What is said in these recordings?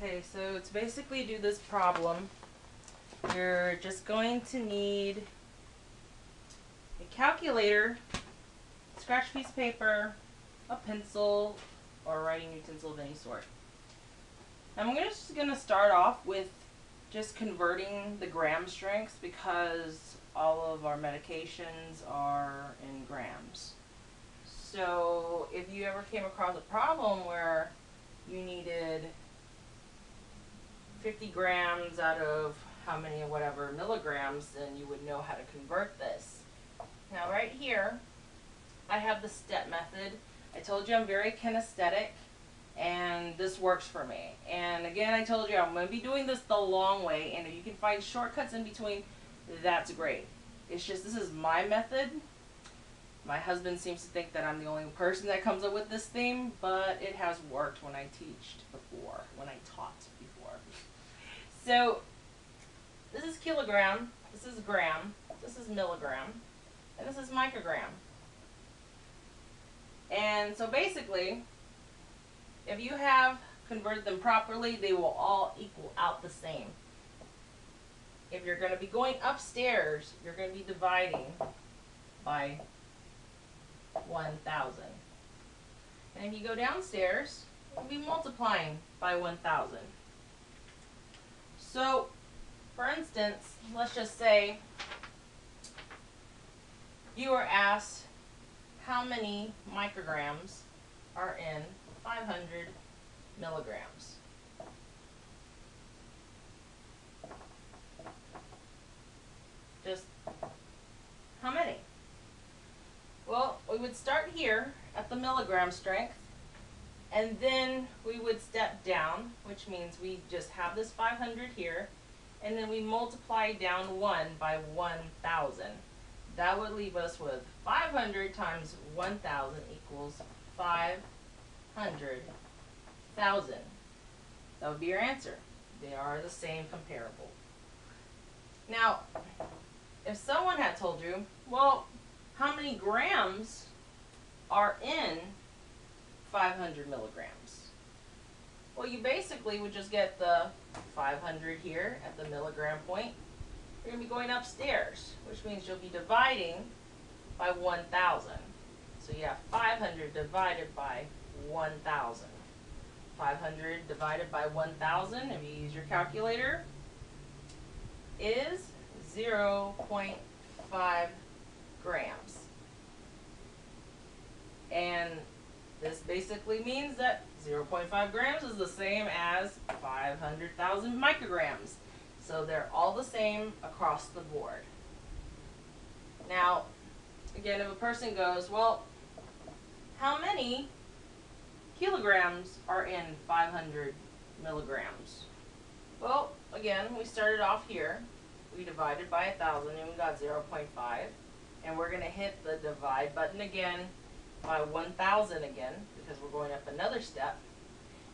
Okay, so to basically do this problem, you're just going to need a calculator, scratch piece of paper, a pencil, or writing utensil of any sort. I'm just going to start off with just converting the gram strengths because all of our medications are in grams. So if you ever came across a problem where you needed 50 grams out of how many whatever milligrams, then you would know how to convert this. Now right here, I have the step method. I told you I'm very kinesthetic and this works for me. And again, I told you I'm going to be doing this the long way and if you can find shortcuts in between, that's great. It's just this is my method. My husband seems to think that I'm the only person that comes up with this theme, but it has worked when I teached before, when I taught. So this is kilogram, this is gram, this is milligram, and this is microgram. And so basically, if you have converted them properly, they will all equal out the same. If you're going to be going upstairs, you're going to be dividing by 1,000. And if you go downstairs, you'll be multiplying by 1,000. So, for instance, let's just say you are asked how many micrograms are in 500 milligrams. Just how many? Well, we would start here at the milligram strength and then we would step down, which means we just have this 500 here, and then we multiply down 1 by 1,000. That would leave us with 500 times 1,000 equals 500,000. That would be your answer. They are the same comparable. Now, if someone had told you, well, how many grams are in 500 milligrams. Well, you basically would just get the 500 here at the milligram point. You're going to be going upstairs, which means you'll be dividing by 1,000. So you have 500 divided by 1,000. 500 divided by 1,000, if you use your calculator, is 0.5 grams. And this basically means that 0.5 grams is the same as 500,000 micrograms. So they're all the same across the board. Now, again, if a person goes, well, how many kilograms are in 500 milligrams? Well, again, we started off here. We divided by 1,000 and we got 0.5. And we're going to hit the divide button again by 1,000 again, because we're going up another step.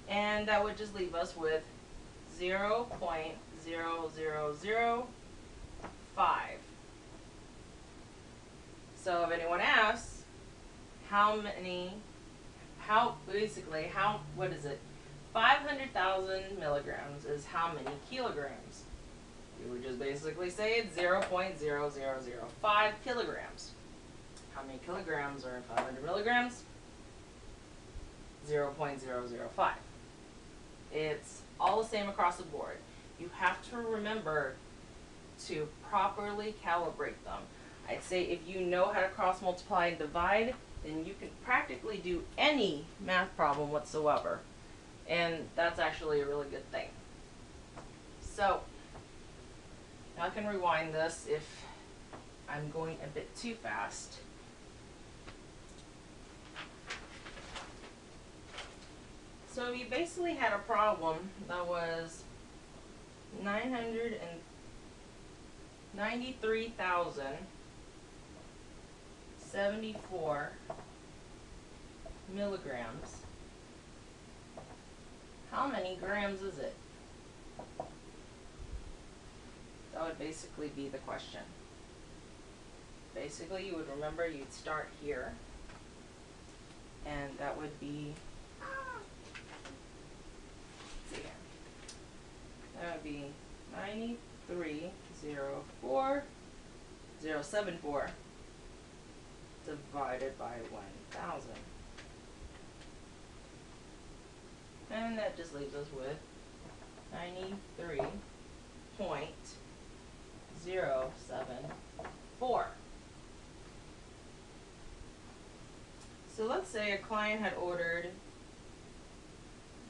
And that would just leave us with 0 0.0005. So if anyone asks, how many, how, basically, how, what is it? 500,000 milligrams is how many kilograms? You would just basically say it's 0 0.0005 kilograms. How many kilograms are in 500 milligrams? 0 0.005. It's all the same across the board. You have to remember to properly calibrate them. I'd say if you know how to cross multiply and divide, then you can practically do any math problem whatsoever. And that's actually a really good thing. So, now I can rewind this if I'm going a bit too fast. So we basically had a problem that was 993,074 milligrams. How many grams is it? That would basically be the question. Basically, you would remember you'd start here, and that would be That would be ninety-three zero four zero seven four divided by one thousand. And that just leaves us with ninety-three point zero seven four. So let's say a client had ordered,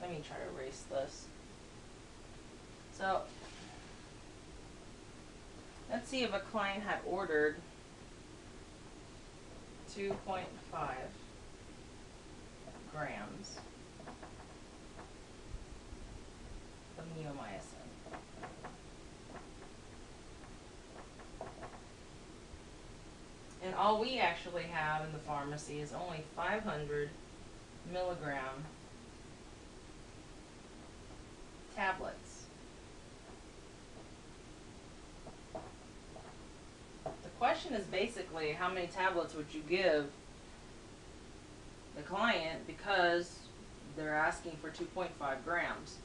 let me try to erase this. So, let's see if a client had ordered two point five grams of neomycin. And all we actually have in the pharmacy is only five hundred milligram tablets. The question is basically how many tablets would you give the client because they're asking for 2.5 grams.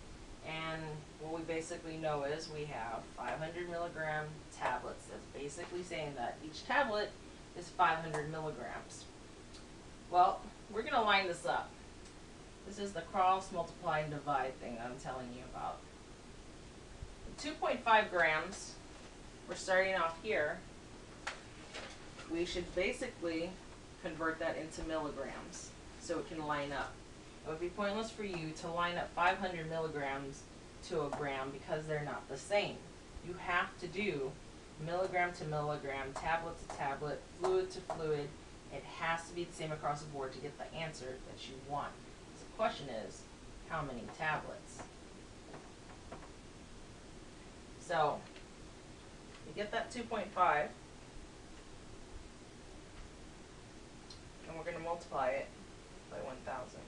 And what we basically know is we have 500 milligram tablets. That's basically saying that each tablet is 500 milligrams. Well, we're going to line this up. This is the cross, multiply, and divide thing I'm telling you about. 2.5 grams, we're starting off here. We should basically convert that into milligrams so it can line up. It would be pointless for you to line up 500 milligrams to a gram because they're not the same. You have to do milligram to milligram, tablet to tablet, fluid to fluid. It has to be the same across the board to get the answer that you want. So the question is, how many tablets? So, you get that 2.5, and we're going to multiply it by 1,000.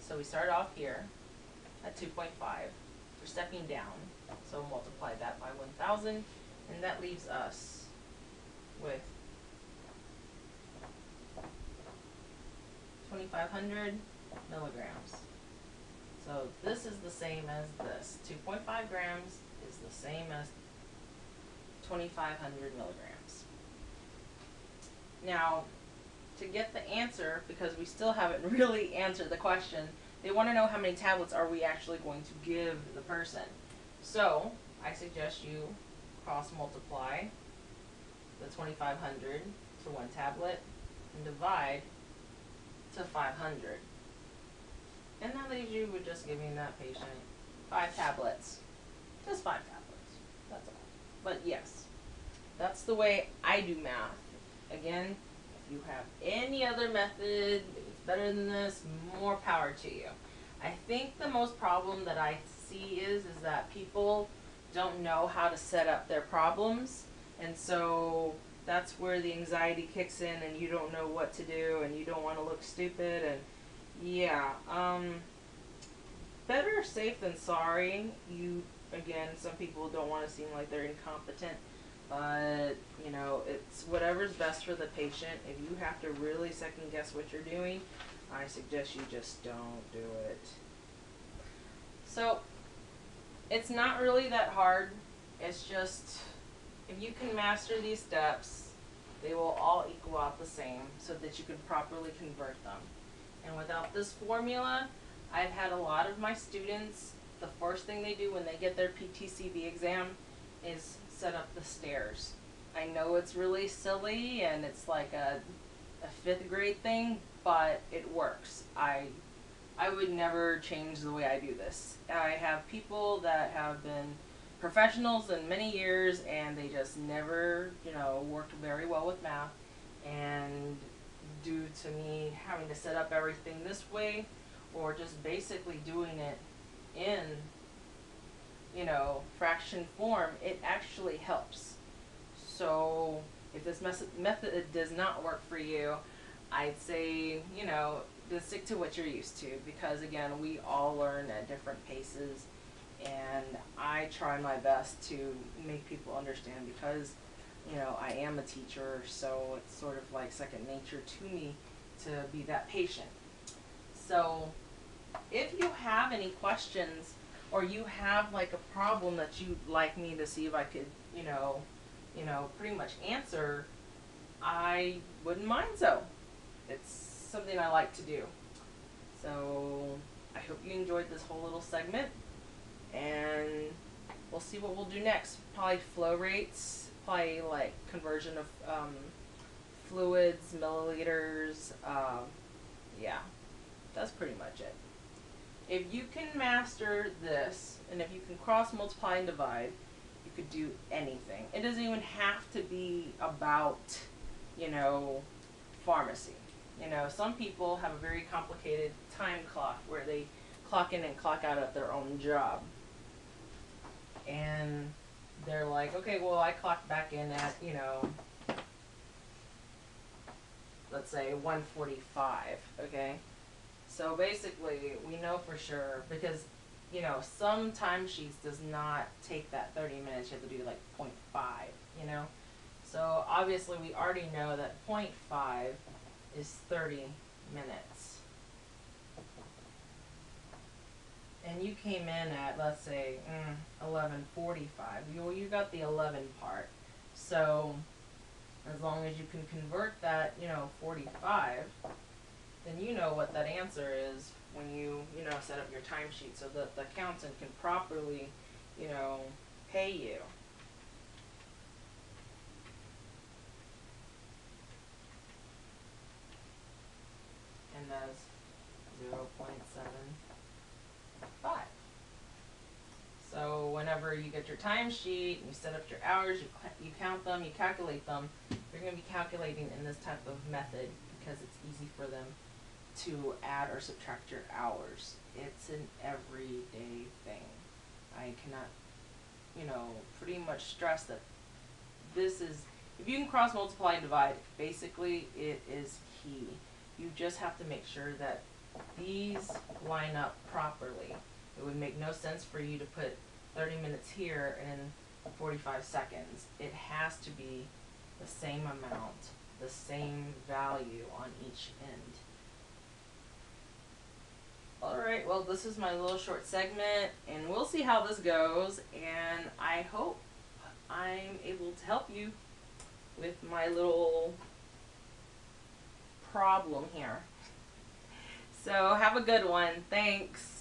So we start off here at 2.5. We're stepping down, so multiply that by 1,000, and that leaves us with 2,500 milligrams. So this is the same as this. 2.5 grams is the same as 2,500 milligrams. Now, to get the answer, because we still haven't really answered the question, they want to know how many tablets are we actually going to give the person. So, I suggest you cross multiply the 2500 to one tablet and divide to 500. And that leaves you with just giving that patient five tablets. Just five tablets. That's all. But yes, that's the way I do math. Again, if you have any other method, it's better than this, more power to you. I think the most problem that I see is is that people don't know how to set up their problems and so that's where the anxiety kicks in and you don't know what to do and you don't want to look stupid and yeah um better safe than sorry. You again some people don't want to seem like they're incompetent but you know it's whatever's best for the patient. If you have to really second guess what you're doing i suggest you just don't do it. So it's not really that hard. It's just if you can master these steps they will all equal out the same so that you can properly convert them and without this formula i've had a lot of my students the first thing they do when they get their PTCB exam is set up the stairs. I know it's really silly and it's like a, a fifth grade thing, but it works. I I would never change the way I do this. I have people that have been professionals in many years and they just never, you know, worked very well with math and due to me having to set up everything this way or just basically doing it in you know, fraction form, it actually helps. So if this method does not work for you, I'd say, you know, just stick to what you're used to because again, we all learn at different paces and I try my best to make people understand because you know, I am a teacher, so it's sort of like second nature to me to be that patient. So, if you have any questions or you have like a problem that you'd like me to see if I could, you know, you know, pretty much answer, I wouldn't mind so. It's something I like to do. So, I hope you enjoyed this whole little segment and we'll see what we'll do next. Probably flow rates, probably like conversion of um, fluids, milliliters. Um, yeah, that's pretty much it. If you can master this, and if you can cross multiply and divide, you could do anything. It doesn't even have to be about, you know, pharmacy. You know, some people have a very complicated time clock where they clock in and clock out at their own job. And they're like, okay, well, I clocked back in at, you know, let's say 145, okay? So basically, we know for sure because, you know, some timesheets does not take that 30 minutes. You have to do like 0.5, you know? So obviously, we already know that 0.5 is 30 minutes. And you came in at, let's say, mm, 11.45. You, you got the 11 part. So as long as you can convert that, you know, 45, then you know what that answer is when you, you know, set up your timesheet so that the accountant can properly, you know, pay you. And that's 0.75. Whenever you get your timesheet and you set up your hours, you, you count them, you calculate them, you're going to be calculating in this type of method because it's easy for them to add or subtract your hours. It's an everyday thing. I cannot, you know, pretty much stress that this is, if you can cross multiply and divide, basically it is key. You just have to make sure that these line up properly. It would make no sense for you to put 30 minutes here and 45 seconds. It has to be the same amount, the same value on each end. Alright, well this is my little short segment and we'll see how this goes and I hope I'm able to help you with my little problem here. So have a good one. Thanks.